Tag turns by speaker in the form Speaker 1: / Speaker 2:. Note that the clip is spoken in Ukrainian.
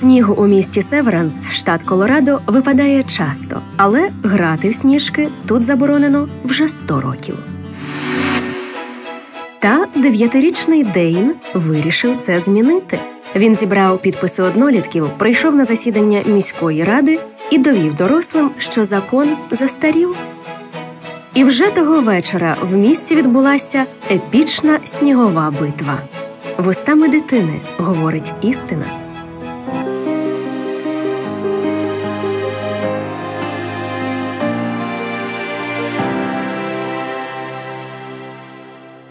Speaker 1: Сніг у місті Северанс, штат Колорадо, випадає часто, але грати в сніжки тут заборонено вже 100 років. Та дев'ятирічний Дейн вирішив це змінити. Він зібрав підписи однолітків, прийшов на засідання міської ради і довів дорослим, що закон застарів. І вже того вечора в місті відбулася епічна снігова битва. Вустами дитини говорить істина.